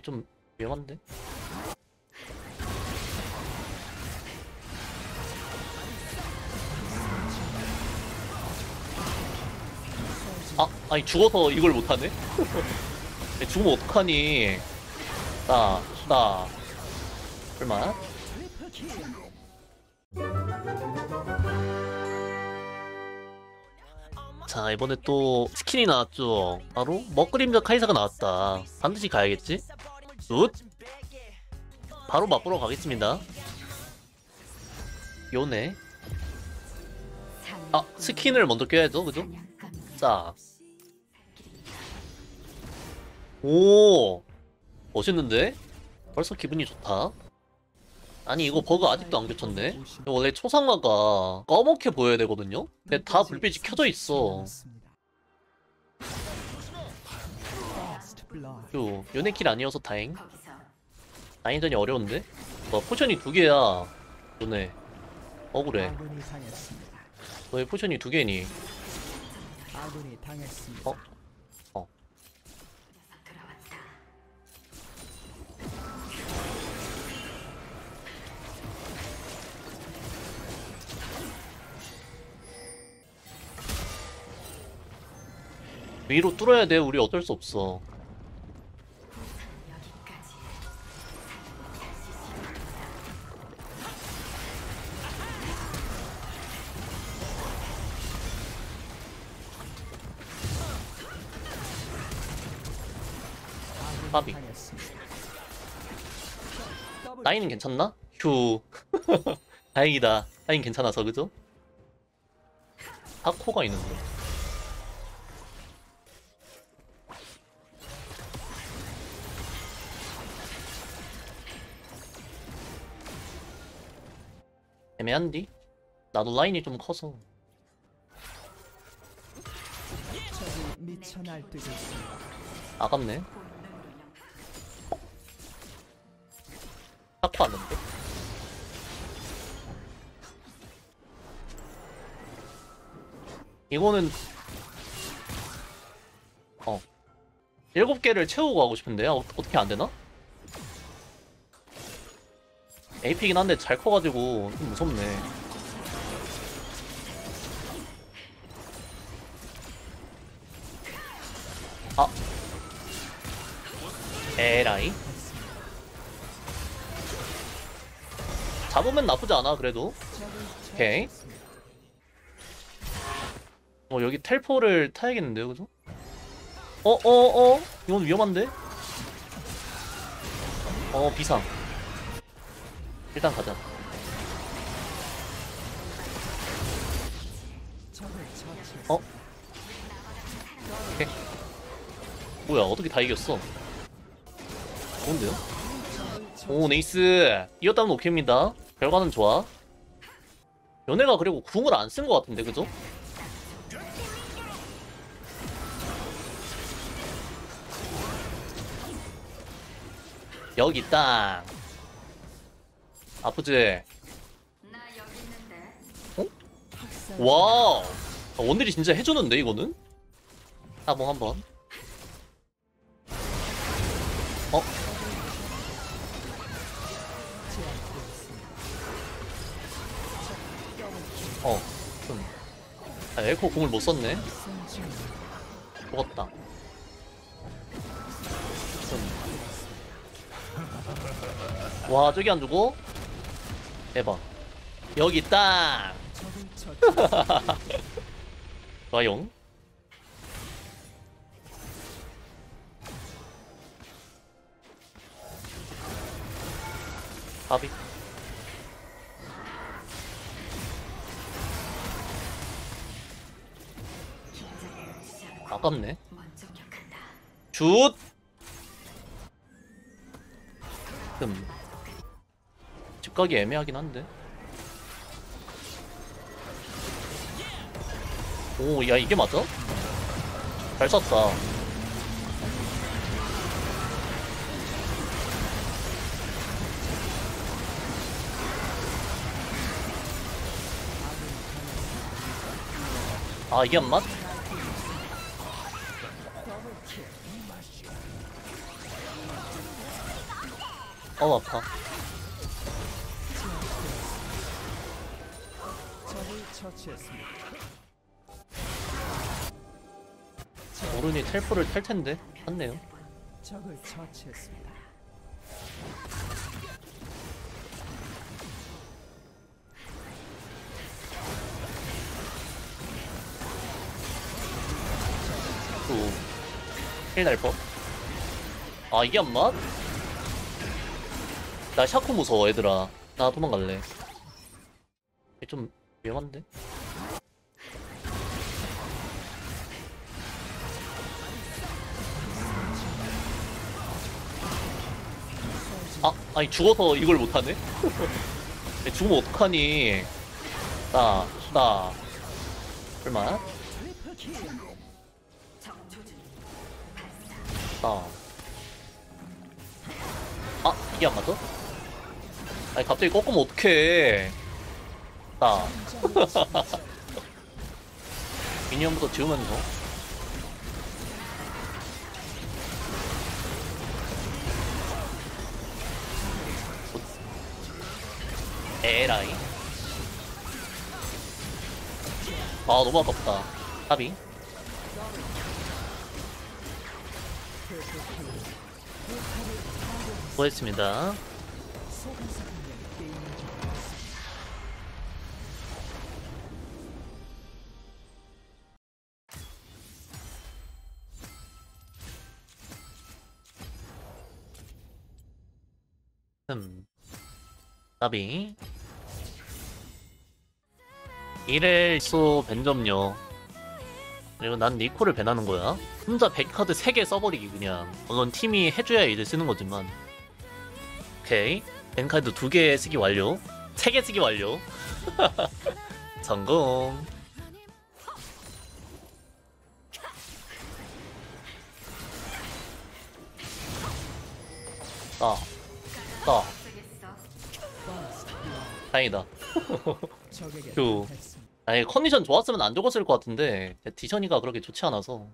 좀 위험한데? 아, 아니 죽어서 이걸 못하네? 죽으면 어떡하니? 나, 나. 얼마? 자 이번에 또 스킨이 나왔죠 바로 먹그림자 카이사가 나왔다 반드시 가야겠지? Good 바로 맛보러 가겠습니다 요네 아 스킨을 먼저 껴야죠 그죠? 자. 오 멋있는데? 벌써 기분이 좋다 아니 이거 버그 아직도 안 고쳤네 원래 초상화가 검게 보여야 되거든요? 근데 다 불빛이 켜져 있어 요 요네킬 아니어서 다행 라인전이 어려운데? 뭐 포션이 두 개야 요네 억울해. 너의 포션이 두 개니. 어? 어. 위로 뚫어야 돼. 우리 어쩔 수 없어. 더블 라인은 괜찮나? 휴. 다행이다. 라인 괜찮아서 그죠? 사코가 있는데. 애매한디? 나도 라인이 좀 커서. 아깝네. 이거는 어 일곱 개를 채우고 가고 싶은데요. 어, 어떻게 안 되나? AP긴 한데 잘 커가지고 좀 무섭네. 아 에라이 잡으면 나쁘지 않아 그래도 오케이. 어 여기 텔포를 타야겠는데요 그죠? 어어 어 어, 이건 위험한데? 어 비상 일단 가자. 어? 오케이 뭐야 어떻게 다 이겼어 좋은데요? 오 nice 이었다면 오케이입니다 결과는 좋아 요네가 그리고 궁을 안 쓴 것 같은데 그죠? 여기 있다 아프지? 학살 wow 아, 원딜이 진짜 해주는데 이거는? 따봉 한번 어? 어 좀. 아, 에코 공을 못 썼네 죽었다 와 저기 안 주고? 대박 여기 있다 좋아용 바비 아깝네 슛! 음. 집 가기 애매하긴 한데 오, 야, 이게 맞아? 잘 쐈다. 아, 이게 안 맞? 어 아파 처치했습니다. 오른이 텔포를 탈 텐데 탔네요 적을 처치했습니다. 또힐 날 법 아 이게 안 맞? 나 샤코 무서워 얘들아 나 도망갈래 좀 위험한데? 아, 아니 죽어서 이걸 못하네? 죽으면 어떡하니 나, 나 얼마? 나 아, 이게 안 맞아? 아니 갑자기 꺾으면 어떡해 나 미니언부터 지우면서 에라이. 아 너무 아깝다. 합이? 수고했습니다 음 합이. 1회 벤점요 그리고 난 니코를 배나는 거야. 혼자 100카드 3개 써버리기 그냥. 물론 팀이 해줘야 이제 쓰는 거지만. 오케이. 벤카드 2개 쓰기 완료. 3개 쓰기 완료. 성공. 따, 따, 버스트 다행이다 그-. 아니 컨디션 좋았으면 안 죽었을 것 같은데 디션이가 그렇게 좋지 않아서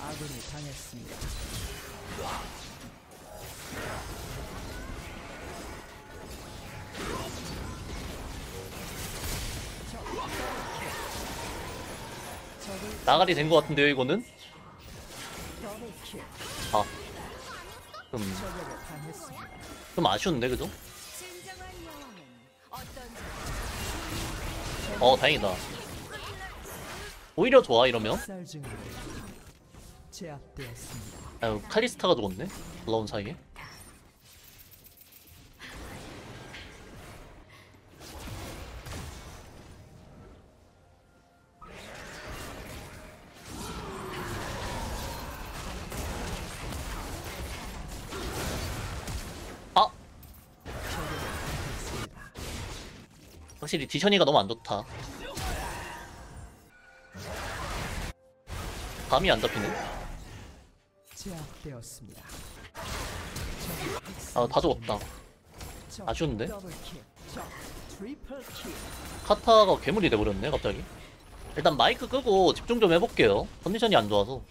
아군이 당했습니다. 나가리 된 것 같은데요 이거는? 아, 좀. 좀 아쉬운데 그죠? 어 다행이다 오히려 좋아 이러면. 아유 칼리스타가 죽었네 올라온 사이에 확실히 디션이가 너무 안 좋다. 감이 안 잡히네. 아 다 죽었다. 아쉬운데? 카타가 괴물이 돼버렸네 갑자기. 일단 마이크 끄고 집중 좀 해볼게요. 컨디션이 안 좋아서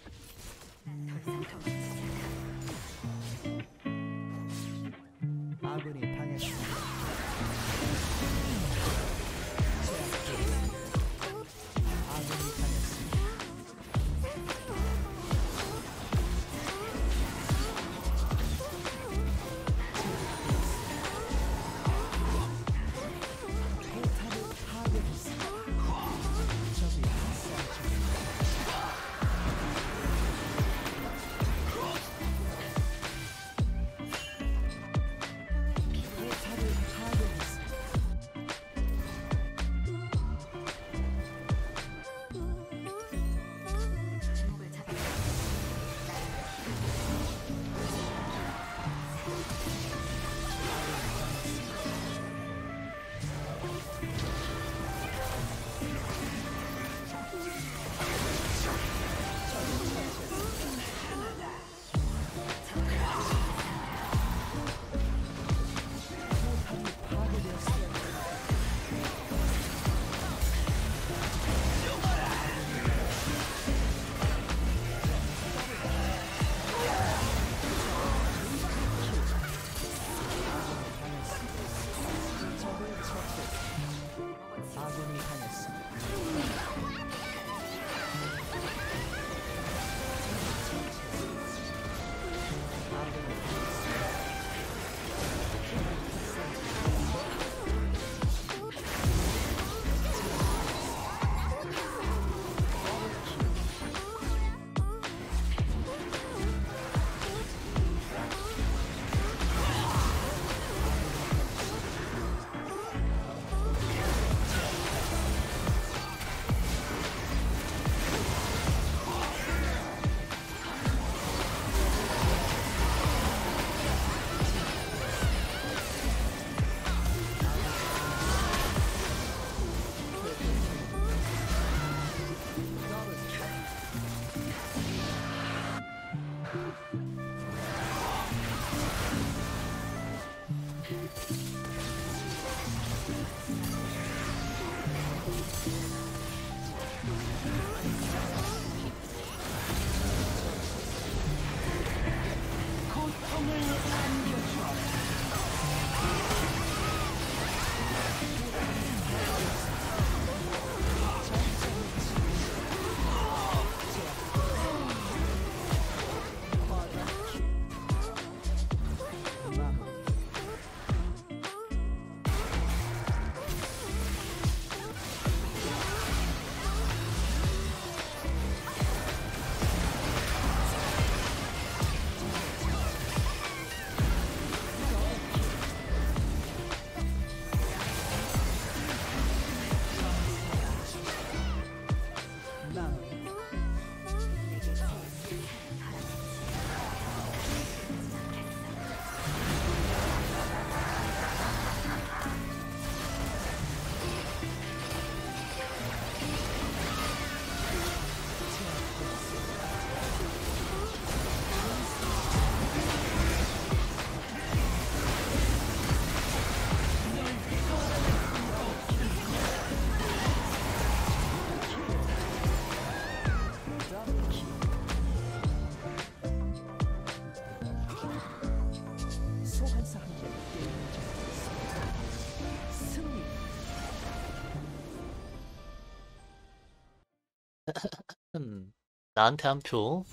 음, 나한테 한 표.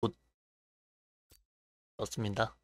못. 넣습니다.